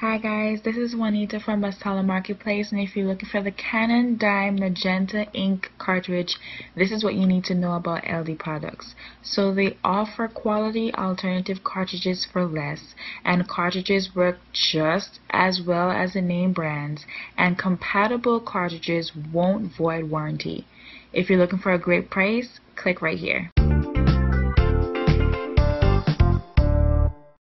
Hi guys, this is Juanita from Buzztala Marketplace and if you're looking for the Canon Dye Magenta ink cartridge, this is what you need to know about LD products. So they offer quality alternative cartridges for less and cartridges work just as well as the name brands and compatible cartridges won't void warranty. If you're looking for a great price, click right here.